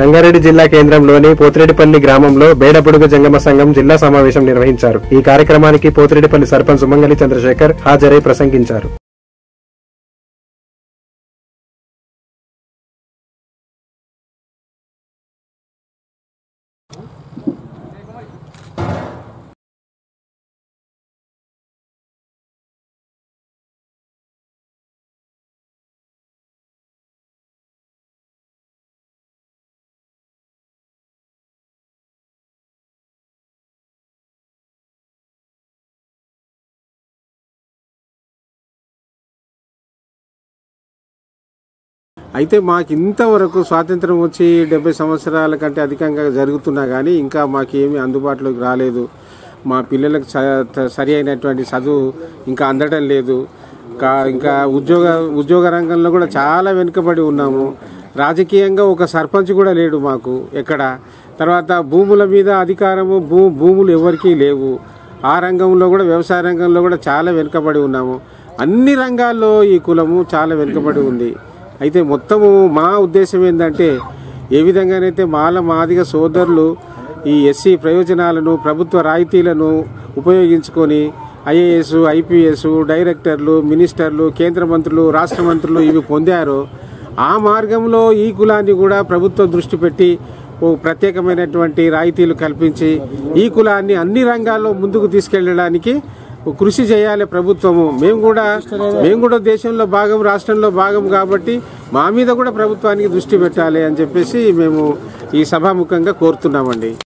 రంగారెడ్డి జిల్లా కేంద్రంలోని పోతిరెడ్డిపల్లి గ్రామంలో బేడపుడుగు జంగమ సంఘం జిల్లా సమావేశం నిర్వహించారు. ఈ కార్యక్రమానికి పోతిరెడ్డిపల్లి సర్పంచ్ సుమంగలి చంద్రశేఖర్ హాజరై ప్రసంగించారు. అయితే మాకు ఇంతవరకు స్వాతంత్రం వచ్చి డెబ్బై సంవత్సరాల కంటే అధికంగా జరుగుతున్నా కానీ ఇంకా మాకేమీ అందుబాటులోకి రాలేదు. మా పిల్లలకు స- సరి అయినటువంటి చదువు ఇంకా అందడం లేదు. కా ఇంకా ఉద్యోగ ఉద్యోగ రంగంలో కూడా చాలా వెనుకబడి ఉన్నాము. రాజకీయంగా ఒక సర్పంచ్ కూడా లేడు మాకు ఎక్కడ. తర్వాత భూముల మీద అధికారము భూ భూములు ఎవరికీ లేవు. ఆ రంగంలో కూడా వ్యవసాయ రంగంలో కూడా చాలా వెనుకబడి ఉన్నాము. అన్ని రంగాల్లో ఈ కులము చాలా వెనుకబడి ఉంది. అయితే మొత్తము మా ఉద్దేశం ఏంటంటే ఏ విధంగానైతే మాల మాదిగ సోదరులు ఈ ఎస్సీ ప్రయోజనాలను ప్రభుత్వ రాయితీలను ఉపయోగించుకొని ఐఏఎస్ ఐపీఎస్ డైరెక్టర్లు మినిస్టర్లు కేంద్ర మంత్రులు రాష్ట్ర మంత్రులు ఇవి పొందారో ఆ మార్గంలో ఈ కులాన్ని కూడా ప్రభుత్వం దృష్టి పెట్టి ఓ ప్రత్యేకమైనటువంటి రాయితీలు కల్పించి ఈ కులాన్ని అన్ని రంగాల్లో ముందుకు తీసుకెళ్ళడానికి కృషి చేయాలి ప్రభుత్వము. మేము కూడా మేము కూడా దేశంలో భాగం రాష్ట్రంలో భాగం కాబట్టి మా మీద కూడా ప్రభుత్వానికి దృష్టి పెట్టాలి అని చెప్పేసి మేము ఈ సభాముఖంగా కోరుతున్నామండి.